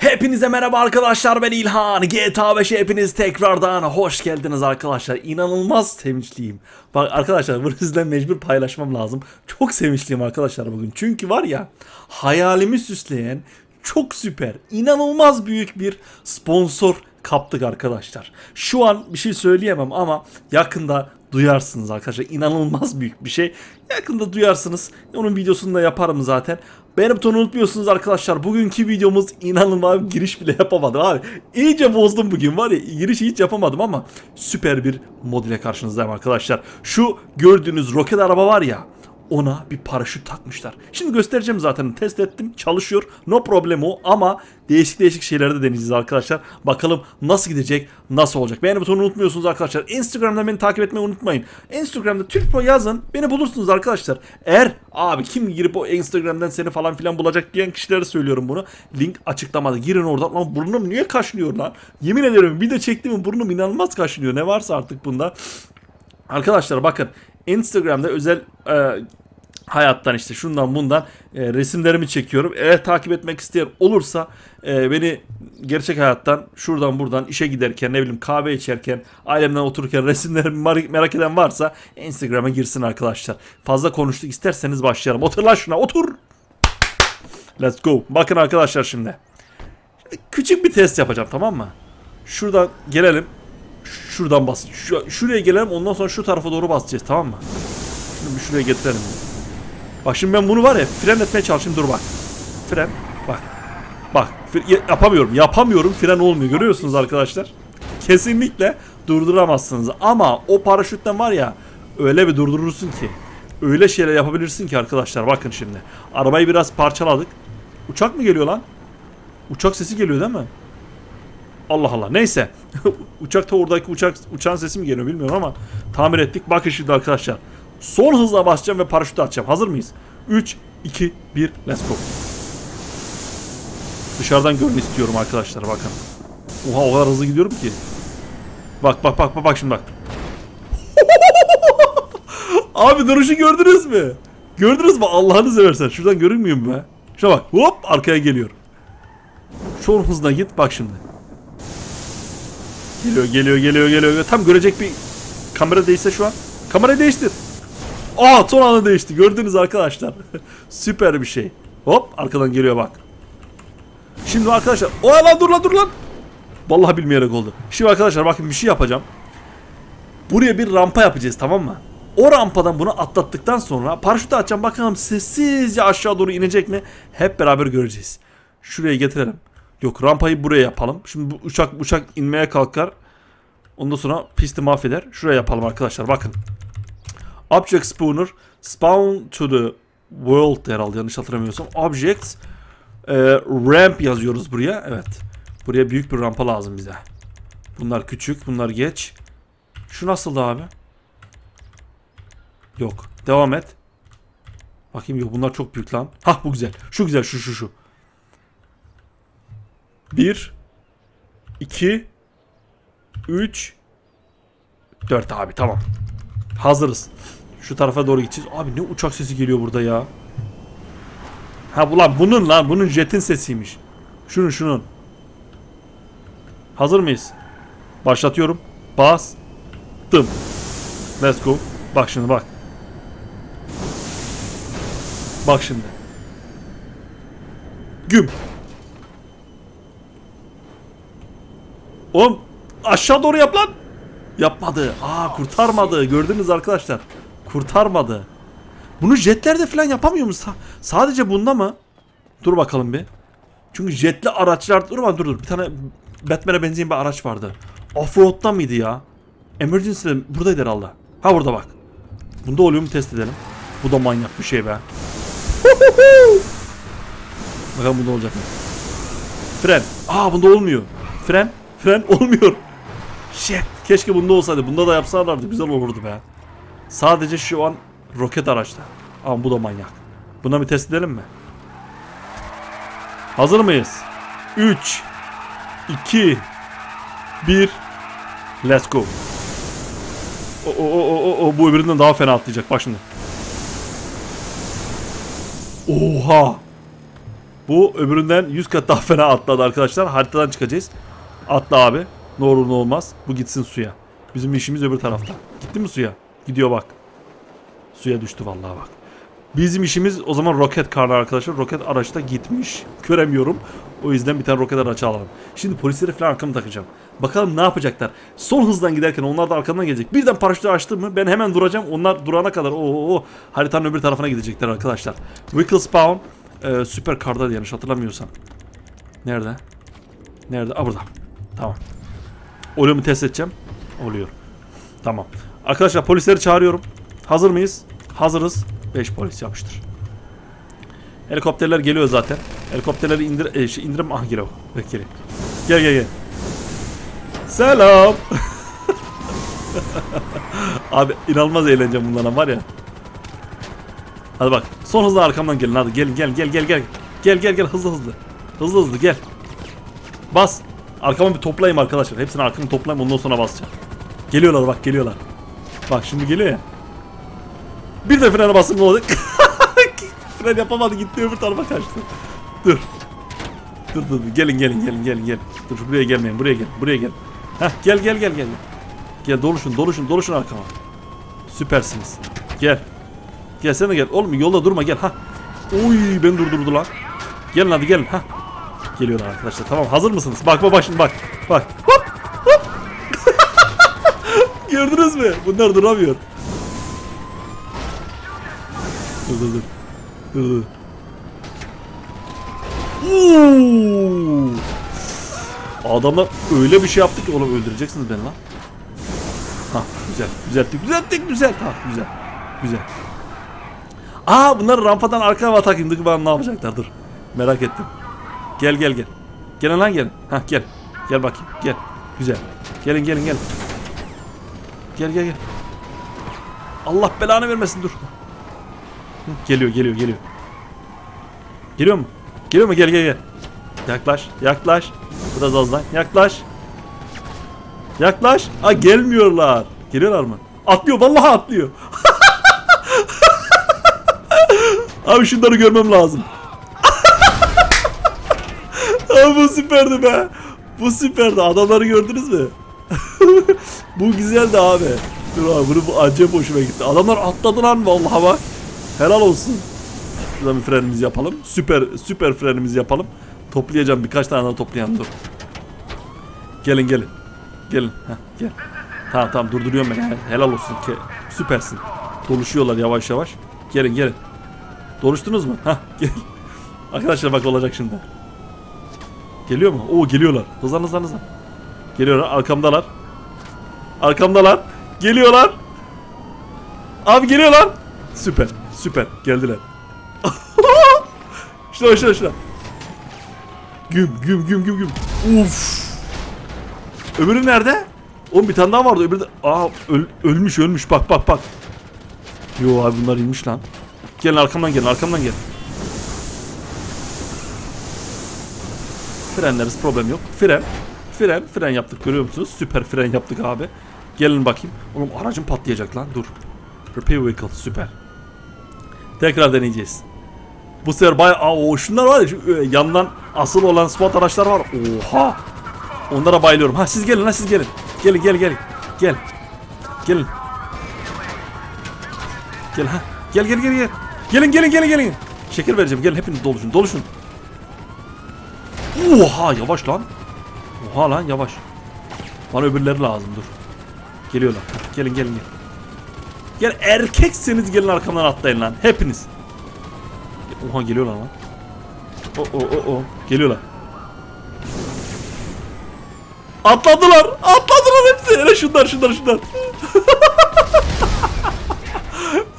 Hepinize merhaba arkadaşlar ben İlhan. GTA 5'e hepiniz tekrardan hoş geldiniz arkadaşlar. İnanılmaz sevinçliyim. Bak arkadaşlar bunu sizden mecbur paylaşmam lazım. Çok sevinçliyim arkadaşlar bugün. Çünkü var ya hayalimi süsleyen çok süper, inanılmaz büyük bir sponsor kaptık arkadaşlar. Şu an bir şey söyleyemem ama yakında duyarsınız arkadaşlar. İnanılmaz büyük bir şey. Yakında duyarsınız. Onun videosunu da yaparım zaten. Benim butonu unutmuyorsunuz arkadaşlar. Bugünkü videomuz inanılmaz giriş bile yapamadım abi. İyice bozdum bugün var ya girişi hiç yapamadım ama süper bir mod ile karşınızdayım arkadaşlar. Şu gördüğünüz roket araba var ya ona bir paraşüt takmışlar. Şimdi göstereceğim zaten test ettim çalışıyor no problem o ama değişik değişik şeyler de deneyeceğiz arkadaşlar. Bakalım nasıl gidecek nasıl olacak. Beğeni butonunu unutmuyorsunuz arkadaşlar. Instagram'da beni takip etmeyi unutmayın. Instagram'da Türkpro yazın beni bulursunuz arkadaşlar. Eğer abi kim girip o Instagram'dan seni falan filan bulacak diyen kişilere söylüyorum bunu. Link açıklamada girin oradan. Lan burnum niye kaşınıyor lan? Yemin ederim video çektiğim burnum inanılmaz kaşınıyor. Ne varsa artık bunda. Arkadaşlar bakın Instagram'da özel e, hayattan işte şundan bundan e, resimlerimi çekiyorum. Eğer takip etmek isteyen olursa e, beni gerçek hayattan şuradan buradan işe giderken ne bileyim kahve içerken ailemden otururken resimlerimi merak eden varsa Instagram'a girsin arkadaşlar. Fazla konuştuk isterseniz başlayalım. Otur lan şuna otur. Let's go. Bakın arkadaşlar. Şimdi küçük bir test yapacağım tamam mı? Şuradan gelelim. Şuradan bas. Şu, şuraya gelelim ondan sonra şu tarafa doğru basacağız tamam mı? Şunu bir şuraya getirelim. Bak şimdi ben bunu var ya fren etmeye çalışayım dur bak. Fren bak. Bak yapamıyorum yapamıyorum fren olmuyor görüyorsunuz arkadaşlar. Kesinlikle durduramazsınız ama o paraşütten var ya öyle bir durdurursun ki. Öyle şeyler yapabilirsin ki arkadaşlar bakın şimdi. Arabayı biraz parçaladık. Uçak mı geliyor lan? Uçak sesi geliyor değil mi? Allah Allah. Neyse. Uçakta oradaki uçak uçağın sesi mi geliyor bilmiyorum ama tamir ettik. Bakın şimdi arkadaşlar. Son hızla basacağım ve paraşütü açacağım. Hazır mıyız? 3 2 1 let's go. Dışarıdan görün istiyorum arkadaşlar bakın. Oha o kadar hızlı gidiyorum ki. Bak bak bak bak bak şimdi bak. Abi duruşu gördünüz mü? Gördünüz mü Allah'ını seversen. Şuradan görünmüyor mu be? Şuna bak. Hop arkaya geliyor. Son hızına git bak şimdi. Geliyor geliyor geliyor geliyor. Tam görecek bir kamera değişse şu an. Kamerayı değiştir. Aa son anda değişti. Gördünüz arkadaşlar. Süper bir şey. Hop arkadan geliyor bak. Şimdi arkadaşlar. O lan dur lan dur lan. Vallahi bilmeyerek oldu. Şimdi arkadaşlar bakın bir şey yapacağım. Buraya bir rampa yapacağız tamam mı? O rampadan bunu atlattıktan sonra paraşütü açacağım. Bakalım sessizce aşağı doğru inecek mi? Hep beraber göreceğiz. Şuraya getirelim. Yok rampayı buraya yapalım. Şimdi bu uçak uçak inmeye kalkar. Ondan sonra pisti mahveder. Şuraya yapalım arkadaşlar bakın. Object spawner spawn to the world herhalde yanlış hatırlamıyorsam. Object e, ramp yazıyoruz buraya. Evet. Buraya büyük bir rampa lazım bize. Bunlar küçük, bunlar geç. Şu nasıldı abi? Yok. Devam et. Bakayım yok bunlar çok büyük lan. Hah bu güzel. Şu güzel şu şu şu. 1 2 3 4 abi tamam. Hazırız. Şu tarafa doğru gideceğiz. Abi ne uçak sesi geliyor burada ya. Ha bu lan bunun lan bunun jetin sesiymiş. Şunun şunun. Hazır mıyız? Başlatıyorum. Bastım. Let's go. Bak şimdi bak. Bak şimdi. Güm. Oğlum aşağı doğru yap lan. Yapmadı. Aa kurtarmadı. Gördünüz arkadaşlar. Kurtarmadı. Bunu jetlerde falan yapamıyor musun? Sa- sadece bunda mı? Dur bakalım bir. Çünkü jetli araçlar... Dur dur dur. Bir tane Batman'e benzeyen bir araç vardı. Offroad'da mıydı ya? Emergency'de buradaydı herhalde. Ha burada bak. Bunda oluyor mu test edelim. Bu da manyak bir şey be. Bakalım bunda olacak mı? Fren. Aa bunda olmuyor. Fren. Fren olmuyor. Shit. Keşke bunda olsaydı. Bunda da yapsalardı güzel olurdu be. Sadece şu an roket araçta. Ama bu da manyak. Buna bir test edelim mi? Hazır mıyız? 3 2 1 Let's go. O, o, o, o, o, bu öbüründen daha fena atlayacak. Bak şimdi. Oha. Bu öbüründen 100 kat daha fena atladı arkadaşlar. Haritadan çıkacağız. Atla abi. Ne olur ne olmaz. Bu gitsin suya. Bizim işimiz öbür tarafta. Gitti mi suya? Gidiyor bak. Suya düştü vallahi bak. Bizim işimiz o zaman roket karnı arkadaşlar. Roket araçta gitmiş. Göremiyorum. O yüzden bir tane roket aracı alalım. Şimdi polisleri falan arkamı takacağım. Bakalım ne yapacaklar. Son hızdan giderken onlar da arkamdan gelecek. Birden paraşütü açtım mı ben hemen duracağım. Onlar durana kadar o haritanın öbür tarafına gidecekler arkadaşlar. Vehicle spawn e, süper karda yanlış hatırlamıyorsam. Nerede? Nerede? Aa burada. Tamam. Oluyor mu test edeceğim. Oluyor. Tamam. Arkadaşlar polisleri çağırıyorum. Hazır mıyız? Hazırız. 5 polis yapıştır. Helikopterler geliyor zaten. Helikopterleri indir e, şey, indirim ah geliyor. Gel gel gel. Selam. Abi inanılmaz eğleneceğim bunlarla var ya. Hadi bak. Son hızla arkamdan gelin hadi gelin gel gel gel gel. Gel gel gel hızlı hızlı. Hızlı hızlı gel. Bas. Arkama bir toplayayım arkadaşlar. Hepsini arkamı toplayayım ondan sonra basacağım. Geliyorlar bak geliyorlar. Bak şimdi geliyor ya. Bir de frene basın ne olacak? Fren yapamadı gitti öbür tarafa kaçtı. Dur. Dur dur dur. gelin gelin gelin gelin gelin. Dur buraya gelmeyin buraya gel buraya gel. Heh gel gel gel gel. Gel doluşun doluşun doluşun arkama. Süpersiniz. Gel. Gel sen de gel. Oğlum yolda durma gel ha. Oy ben durdurdu lan. Gelin hadi gelin ha. Geliyorlar arkadaşlar. Tamam hazır mısınız? Bak bak bak şimdi bak. Bak. Hop hop. Gördünüz mü? Bunlar duramıyor. Dur dur dur. Dur dur. Oo! Adamlar öyle bir şey yaptı ki oğlum öldüreceksiniz beni lan. Ha güzel düzelttik düzelttik güzel ha güzel güzel. Aa bunlar rampadan arkaya atak indik bana ne yapacaklar dur merak ettim. Gel gel gel. Gelin lan gelin. Ha gel. Gel bakayım gel. Güzel. Gelin gelin gelin. Gel gel gel. Allah belanı vermesin dur. Geliyor geliyor geliyor. Geliyor mu? Geliyor mu? Gel gel gel. Yaklaş yaklaş. Biraz az lan. Yaklaş. Yaklaş. Aa gelmiyorlar. Geliyorlar mı? Atlıyor vallahi atlıyor. Abi şunları görmem lazım. Abi bu süperdi be. Bu süperdi. Adamları gördünüz mü? bu güzeldi abi. Dur abi bunu bu acayip hoşuma gitti. Adamlar atladı lan vallahi bak. Helal olsun. Şuradan bir frenimizi yapalım. Süper süper frenimizi yapalım. Toplayacağım birkaç tane daha toplayalım dur. Gelin gelin. Gelin. Heh, gel. Tamam tamam durduruyorum ben. Helal olsun. Ke süpersin. Doluşuyorlar yavaş yavaş. Gelin gelin. Doluştunuz mu? Hah gel. Arkadaşlar bak olacak şimdi. Geliyor mu? Oo geliyorlar. Hızlan hızlan hızlan. Geliyorlar. Arkamdalar. Arkamdalar. Geliyorlar. Abi geliyorlar. Süper. Süper. Geldiler. şuna şuna şuna. Güm güm güm güm güm. Uf. Öbürü nerede? Oğlum bir tane daha vardı. Öbürü de... Aa öl- ölmüş ölmüş. Bak bak bak. Yo abi bunlar inmiş lan. Gelin arkamdan gelin arkamdan gelin. Frenleriz problem yok. Fren. Fren. Fren yaptık görüyor musunuz? Süper fren yaptık abi. Gelin bakayım. Oğlum aracım patlayacak lan dur. Repair vehicle süper. Tekrar deneyeceğiz. Bu sefer bayağı o şunlar var ya şu, e, yandan asıl olan spot araçlar var. Oha. Onlara bayılıyorum. Ha siz gelin ha siz gelin. Gelin gel gel. Gel. Gelin. Gel ha. Gel gel gel gel. Gelin gelin gelin gelin. Şeker vereceğim. Gelin hepiniz doluşun. Doluşun. Oha yavaş lan. Oha lan yavaş. Bana öbürleri lazım dur. Geliyorlar. Gelin gelin gelin. Gel erkekseniz gelin arkamdan atlayın lan. Hepiniz. Oha geliyorlar lan. O o o o. Geliyorlar. Atladılar. Atladılar hepsi. Hele şunlar şunlar şunlar.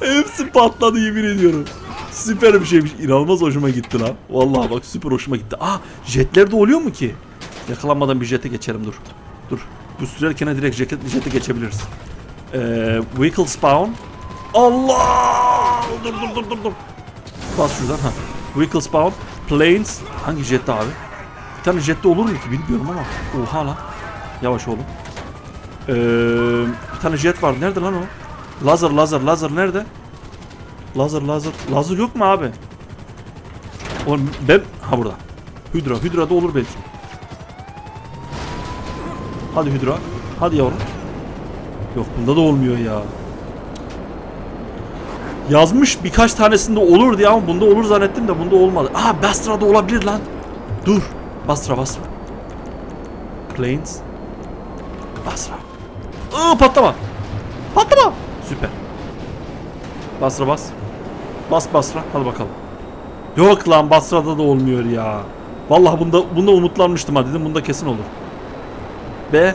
hepsi patladı yemin ediyorum. Süper bir şeymiş. İnanılmaz hoşuma gitti lan. Vallahi bak süper hoşuma gitti. Aa jetler de oluyor mu ki? Yakalanmadan bir jete geçelim dur. Dur. Bu sürerken direkt jete, jete geçebiliriz. Ee, vehicle spawn. Allah! Dur dur dur dur dur. Bas şuradan ha. Vehicle spawn. Planes. Hangi jette abi? Bir tane jette olur mu ki bilmiyorum ama. Oha lan. Yavaş oğlum. Ee, bir tane jet var. Nerede lan o? Lazer lazer lazer nerede? Lazer lazer. Lazer yok mu abi? Oğlum ben ha burada. Hydra, Hydra da olur belki. Hadi Hydra. Hadi yavrum. Yok bunda da olmuyor ya. Yazmış birkaç tanesinde olur diye ama bunda olur zannettim de bunda olmadı. Aa Bastra'da olabilir lan. Dur. Basra Basra. Planes. Basra. Aa patlama. Patlama. Süper. Basra bas. Bas Basra. Hadi bakalım. Yok lan Basra'da da olmuyor ya. Vallahi bunda bunda umutlanmıştım ha dedim bunda kesin olur. B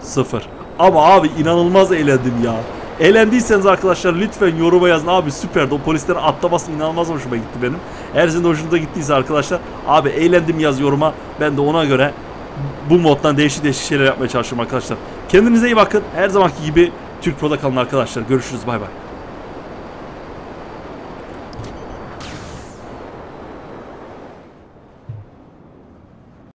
0. Ama abi inanılmaz eğlendim ya. Eğlendiyseniz arkadaşlar lütfen yoruma yazın. Abi süperdi. O polislerin atlaması inanılmaz hoşuma gitti benim. Eğer sizin hoşunuza gittiyse arkadaşlar. Abi eğlendim yaz yoruma. Ben de ona göre bu moddan değişik değişik şeyler yapmaya çalışıyorum arkadaşlar. Kendinize iyi bakın. Her zamanki gibi Türk Pro'da kalın arkadaşlar. Görüşürüz. Bay bay.